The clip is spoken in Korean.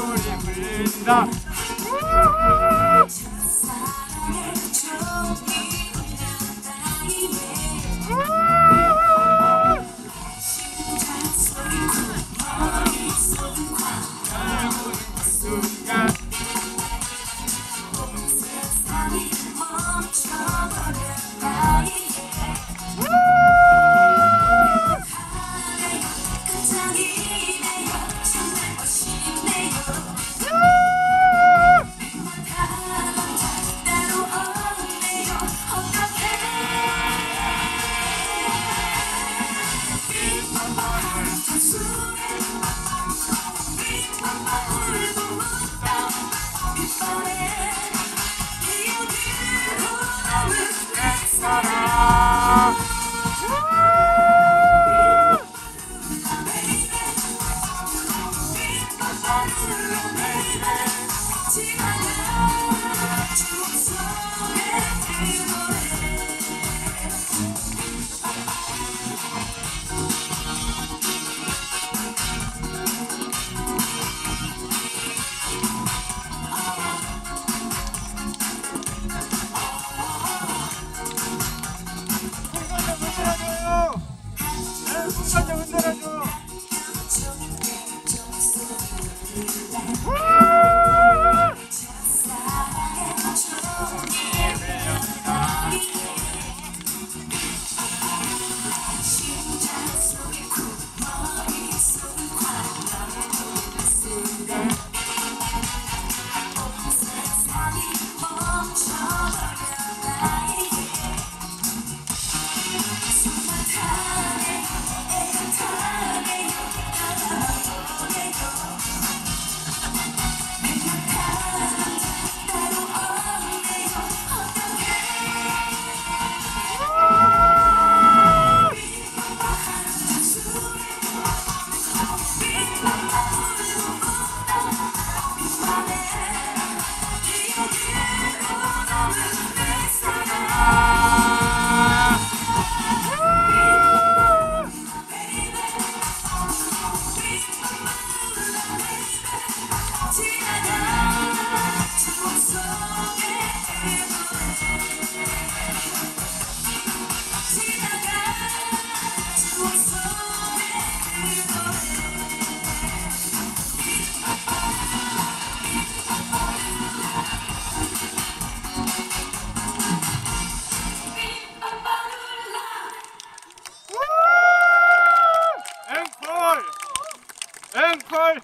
불린다 순간 풍선 each. Fall!